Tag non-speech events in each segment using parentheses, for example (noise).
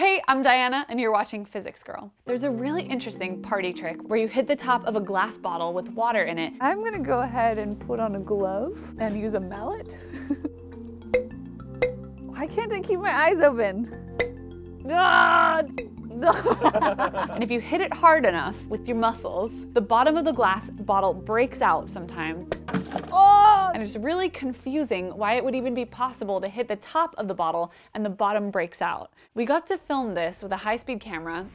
Hey, I'm Dianna and you're watching Physics Girl. There's a really interesting party trick where you hit the top of a glass bottle with water in it. I'm gonna go ahead and put on a glove and use a mallet. (laughs) Why can't I keep my eyes open? Ah! (laughs) and if you hit it hard enough with your muscles, the bottom of the glass bottle breaks out sometimes. Oh! And it's really confusing why it would even be possible to hit the top of the bottle and the bottom breaks out. We got to film this with a high-speed camera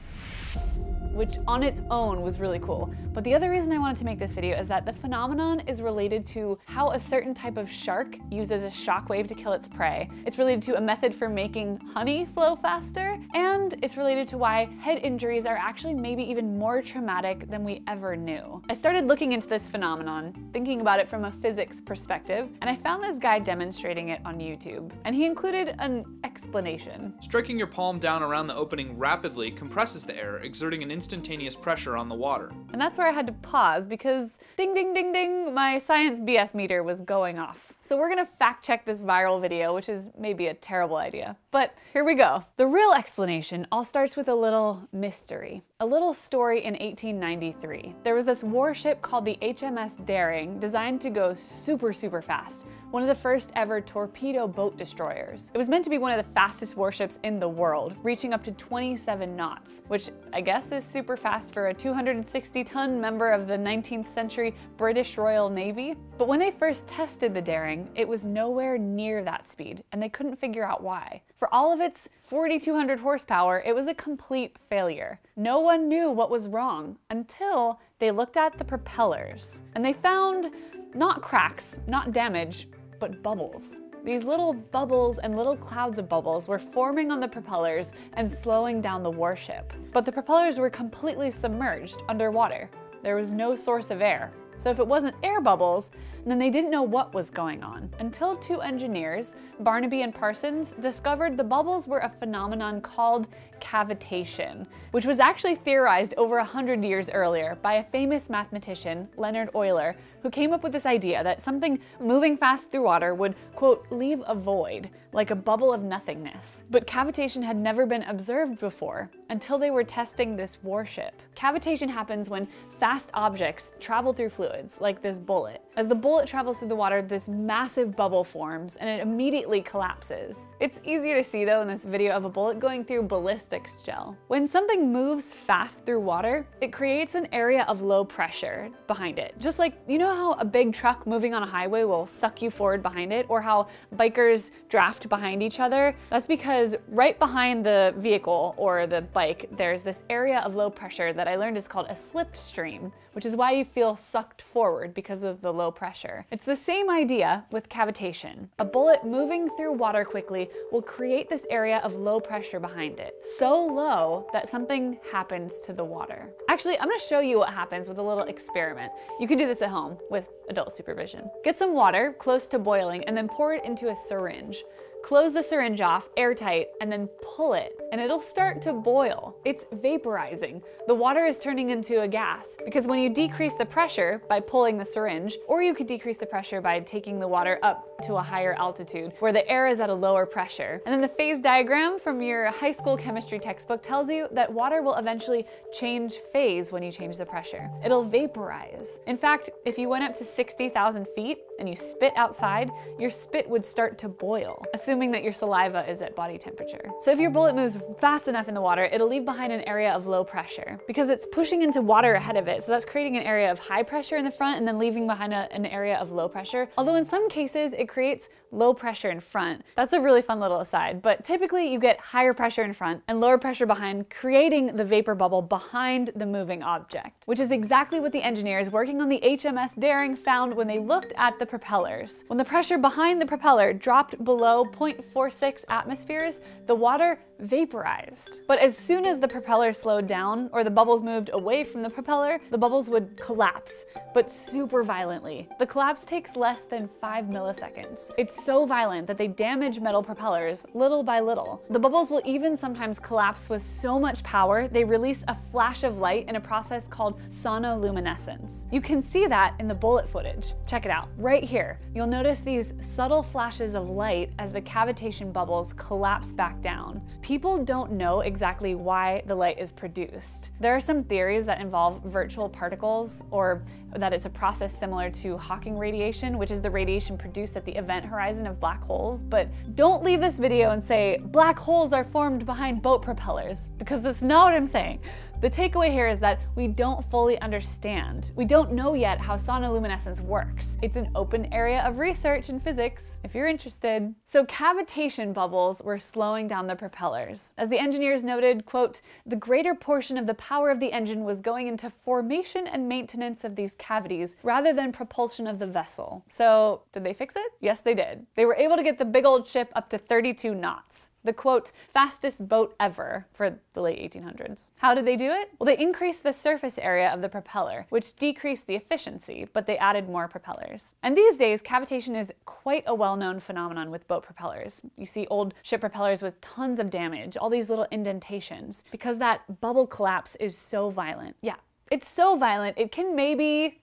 which on its own was really cool. But the other reason I wanted to make this video is that the phenomenon is related to how a certain type of shark uses a shockwave to kill its prey. It's related to a method for making honey flow faster, and it's related to why head injuries are actually maybe even more traumatic than we ever knew. I started looking into this phenomenon, thinking about it from a physics perspective, and I found this guy demonstrating it on YouTube. And he included an explanation. Striking your palm down around the opening rapidly compresses the air, exerting an instantaneous pressure on the water. And that's where I had to pause because ding ding ding ding, my science BS meter was going off. So we're gonna fact check this viral video, which is maybe a terrible idea. But here we go. The real explanation all starts with a little mystery. A little story in 1893. There was this warship called the HMS Daring designed to go super, super fast. One of the first ever torpedo boat destroyers. It was meant to be one of the fastest warships in the world, reaching up to 27 knots, which I guess is super fast for a 260 ton member of the 19th century British Royal Navy. But when they first tested the Daring, it was nowhere near that speed, and they couldn't figure out why. For all of its 4,200 horsepower, it was a complete failure. No one knew what was wrong until they looked at the propellers. And they found not cracks, not damage, but bubbles. These little bubbles and little clouds of bubbles were forming on the propellers and slowing down the warship. But the propellers were completely submerged underwater. There was no source of air. So if it wasn't air bubbles, then they didn't know what was going on until two engineers, Barnaby and Parsons, discovered the bubbles were a phenomenon called cavitation, which was actually theorized over 100 years earlier by a famous mathematician, Leonhard Euler, who came up with this idea that something moving fast through water would, quote, leave a void, like a bubble of nothingness. But cavitation had never been observed before until they were testing this warship. Cavitation happens when fast objects travel through fluids, like this bullet. As the bullet travels through the water, this massive bubble forms and it immediately collapses. It's easier to see though in this video of a bullet going through ballistics gel. When something moves fast through water, it creates an area of low pressure behind it. Just like, you know how a big truck moving on a highway will suck you forward behind it, or how bikers draft behind each other? That's because right behind the vehicle or the bike, there's this area of low pressure that I learned is called a slipstream, which is why you feel sucked forward because of the low pressure. It's the same idea with cavitation. A bullet moving through water quickly will create this area of low pressure behind it. So low that something happens to the water. Actually, I'm gonna show you what happens with a little experiment. You can do this at home with adult supervision. Get some water close to boiling and then pour it into a syringe. Close the syringe off airtight and then pull it and it'll start to boil. It's vaporizing. The water is turning into a gas because when you decrease the pressure by pulling the syringe, or you could decrease the pressure by taking the water up to a higher altitude where the air is at a lower pressure. And then the phase diagram from your high school chemistry textbook tells you that water will eventually change phase when you change the pressure. It'll vaporize. In fact, if you went up to 60,000 feet and you spit outside, your spit would start to boil, assuming that your saliva is at body temperature. So if your bullet moves fast enough in the water, it'll leave behind an area of low pressure because it's pushing into water ahead of it. So that's creating an area of high pressure in the front and then leaving behind a, an area of low pressure. Although in some cases it creates low pressure in front. That's a really fun little aside, but typically you get higher pressure in front and lower pressure behind, creating the vapor bubble behind the moving object, which is exactly what the engineers working on the HMS Daring found when they looked at the propellers. When the pressure behind the propeller dropped below 0.46 atmospheres, the water vaporized. But as soon as the propeller slowed down or the bubbles moved away from the propeller, the bubbles would collapse, but super violently. The collapse takes less than five milliseconds. It's so violent that they damage metal propellers little by little. The bubbles will even sometimes collapse with so much power they release a flash of light in a process called sonoluminescence. You can see that in the bullet footage. Check it out, right here. You'll notice these subtle flashes of light as the cavitation bubbles collapse back down. People don't know exactly why the light is produced. There are some theories that involve virtual particles or that it's a process similar to Hawking radiation, which is the radiation produced at the event horizon of black holes. But don't leave this video and say black holes are formed behind boat propellers, because that's not what I'm saying. The takeaway here is that we don't fully understand. We don't know yet how sonoluminescence works. It's an open area of research in physics, if you're interested. So cavitation bubbles were slowing down the propellers. As the engineers noted, quote, the greater portion of the power of the engine was going into formation and maintenance of these cavities rather than propulsion of the vessel. So did they fix it? Yes, they did. They were able to get the big old ship up to 32 knots the quote, fastest boat ever for the late 1800s. How did they do it? Well, they increased the surface area of the propeller, which decreased the efficiency, but they added more propellers. And these days, cavitation is quite a well-known phenomenon with boat propellers. You see old ship propellers with tons of damage, all these little indentations, because that bubble collapse is so violent. Yeah, it's so violent, it can maybe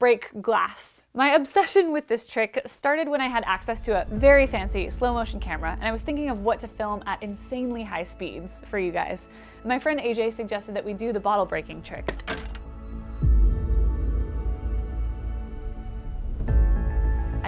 break glass. My obsession with this trick started when I had access to a very fancy slow motion camera and I was thinking of what to film at insanely high speeds for you guys. My friend AJ suggested that we do the bottle breaking trick.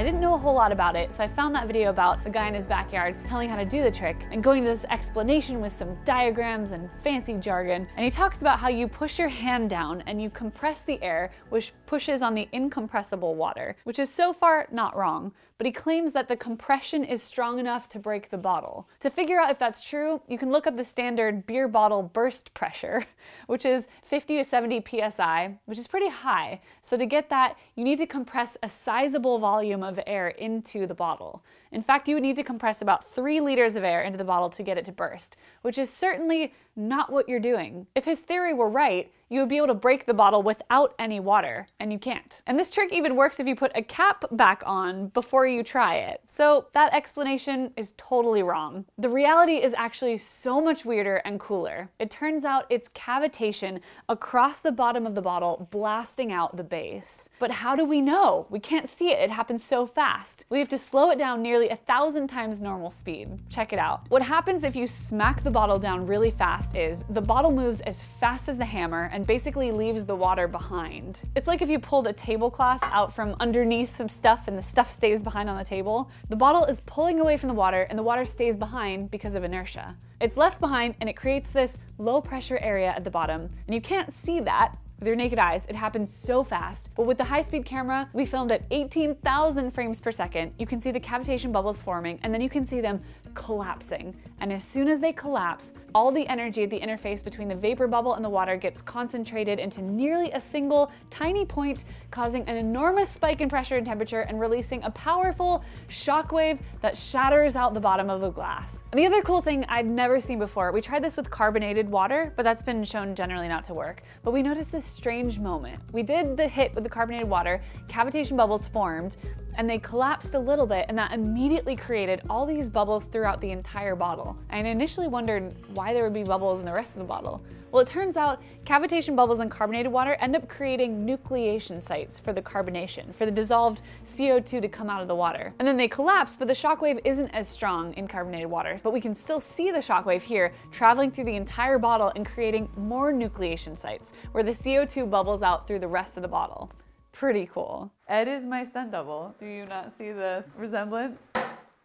I didn't know a whole lot about it, so I found that video about the guy in his backyard telling how to do the trick and going into this explanation with some diagrams and fancy jargon. And he talks about how you push your hand down and you compress the air, which pushes on the incompressible water, which is so far not wrong, but he claims that the compression is strong enough to break the bottle. To figure out if that's true, you can look up the standard beer bottle burst pressure, (laughs) which is 50 to 70 psi, which is pretty high. So to get that, you need to compress a sizable volume of air into the bottle. In fact, you would need to compress about three liters of air into the bottle to get it to burst, which is certainly not what you're doing. If his theory were right, you would be able to break the bottle without any water, and you can't. And this trick even works if you put a cap back on before you try it. So that explanation is totally wrong. The reality is actually so much weirder and cooler. It turns out it's cavitation across the bottom of the bottle blasting out the base. But how do we know? We can't see it, it happens so fast. We have to slow it down nearly a thousand times normal speed. Check it out. What happens if you smack the bottle down really fast is the bottle moves as fast as the hammer and and basically leaves the water behind. It's like if you pulled a tablecloth out from underneath some stuff and the stuff stays behind on the table. The bottle is pulling away from the water and the water stays behind because of inertia. It's left behind and it creates this low pressure area at the bottom. And you can't see that with your naked eyes. It happens so fast. But with the high-speed camera, we filmed at 18,000 frames per second. You can see the cavitation bubbles forming, and then you can see them collapsing. And as soon as they collapse, all the energy at the interface between the vapor bubble and the water gets concentrated into nearly a single tiny point, causing an enormous spike in pressure and temperature and releasing a powerful shockwave that shatters out the bottom of the glass. And the other cool thing I'd never seen before, we tried this with carbonated water, but that's been shown generally not to work. But we noticed this strange moment. We did the hit with the carbonated water, cavitation bubbles formed, and they collapsed a little bit and that immediately created all these bubbles throughout the entire bottle. I initially wondered why there would be bubbles in the rest of the bottle. Well, it turns out cavitation bubbles in carbonated water end up creating nucleation sites for the carbonation, for the dissolved CO2 to come out of the water. And then they collapse, but the shockwave isn't as strong in carbonated water. But we can still see the shockwave here traveling through the entire bottle and creating more nucleation sites, where the CO2 bubbles out through the rest of the bottle. Pretty cool. Ed is my stunt double. Do you not see the resemblance?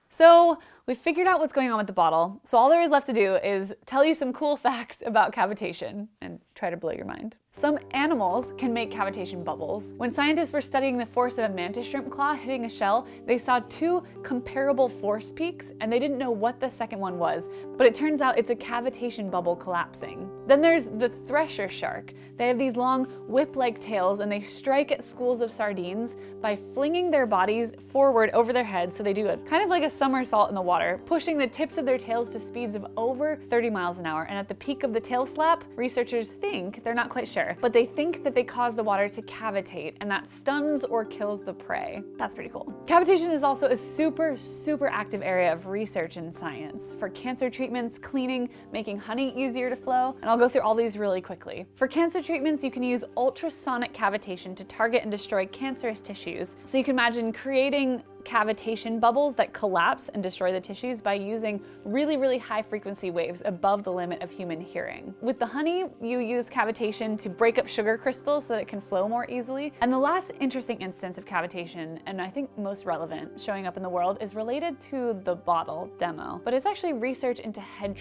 So we figured out what's going on with the bottle. So all there is left to do is tell you some cool (laughs) facts about cavitation and try to blow your mind. Some animals can make cavitation bubbles. When scientists were studying the force of a mantis shrimp claw hitting a shell, they saw two comparable force peaks and they didn't know what the second one was, but it turns out it's a cavitation bubble collapsing. Then there's the thresher shark. They have these long whip-like tails and they strike at schools of sardines by flinging their bodies forward over their heads so they do a kind of like a somersault in the water, pushing the tips of their tails to speeds of over 30 miles an hour. And at the peak of the tail slap, researchers think, they're not quite sure, but they think that they cause the water to cavitate and that stuns or kills the prey. That's pretty cool. Cavitation is also a super, super active area of research in science for cancer treatments, cleaning, making honey easier to flow, and I'll go through all these really quickly. For cancer treatments, you can use ultrasonic cavitation to target and destroy cancerous tissues. So you can imagine creating cavitation bubbles that collapse and destroy the tissues by using really, really high frequency waves above the limit of human hearing. With the honey, you use cavitation to break up sugar crystals so that it can flow more easily. And the last interesting instance of cavitation, and I think most relevant showing up in the world, is related to the bottle demo, but it's actually research into head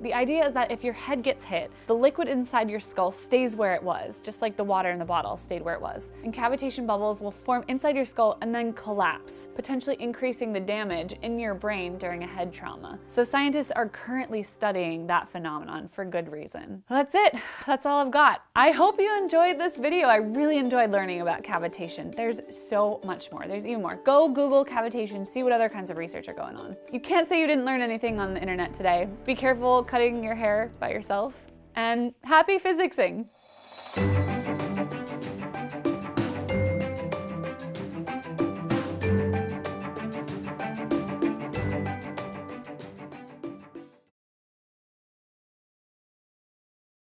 The idea is that if your head gets hit, the liquid inside your skull stays where it was, just like the water in the bottle stayed where it was. And cavitation bubbles will form inside your skull and then collapse, potentially increasing the damage in your brain during a head trauma. So scientists are currently studying that phenomenon for good reason. That's it. That's all I've got. I hope you enjoyed this video. I really enjoyed learning about cavitation. There's so much more. There's even more. Go Google cavitation, see what other kinds of research are going on. You can't say you didn't learn anything on the internet today. Be careful cutting your hair by yourself and happy physicsing!